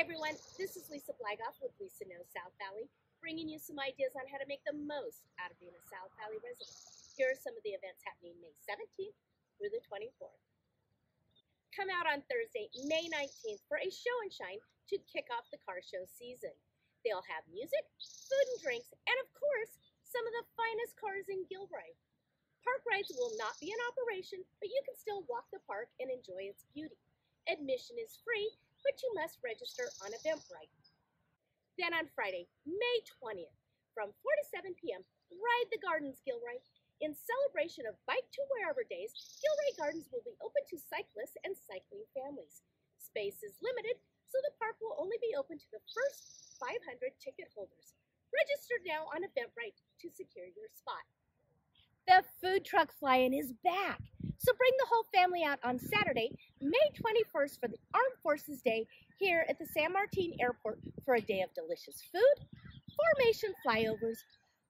Hi everyone, this is Lisa Blagoff with Lisa Knows South Valley, bringing you some ideas on how to make the most out of being a South Valley resident. Here are some of the events happening May 17th through the 24th. Come out on Thursday, May 19th for a show and shine to kick off the car show season. They'll have music, food and drinks, and of course, some of the finest cars in Gilroy. Park rides will not be in operation, but you can still walk the park and enjoy its beauty. Admission is free but you must register on Eventbrite. Then on Friday, May 20th, from 4 to 7 p.m., Ride the Gardens Gilroy. In celebration of Bike to Wherever Days, Gilroy Gardens will be open to cyclists and cycling families. Space is limited, so the park will only be open to the first 500 ticket holders. Register now on Eventbrite to secure your spot. The food truck fly-in is back. So bring the whole family out on Saturday, May 21st for the Armed Forces Day here at the San Martin Airport for a day of delicious food, formation flyovers,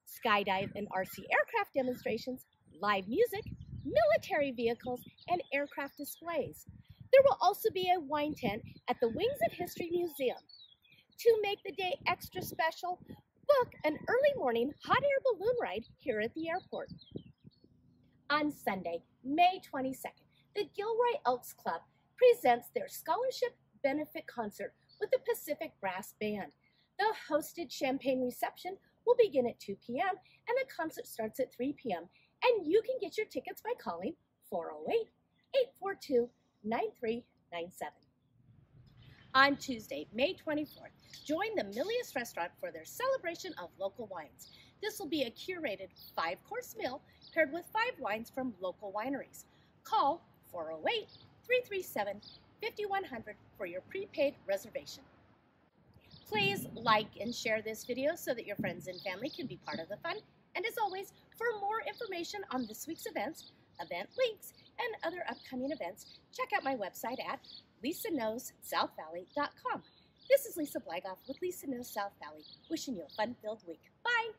skydive and RC aircraft demonstrations, live music, military vehicles, and aircraft displays. There will also be a wine tent at the Wings of History Museum. To make the day extra special, book an early morning hot air balloon ride here at the airport on Sunday, May 22nd, the Gilroy Elks Club presents their scholarship benefit concert with the Pacific Brass Band. The hosted champagne reception will begin at 2 p.m. and the concert starts at 3 p.m. And you can get your tickets by calling 408 842 9397. On Tuesday, May 24th, join the Milias Restaurant for their celebration of local wines. This will be a curated five course meal paired with five wines from local wineries. Call 408 337 5100 for your prepaid reservation. Please like and share this video so that your friends and family can be part of the fun. And as always, for more information on this week's events, event links, and other upcoming events, check out my website at lisaknowssouthvalley.com. This is Lisa Blagoff with Lisa Knows South Valley, wishing you a fun-filled week. Bye!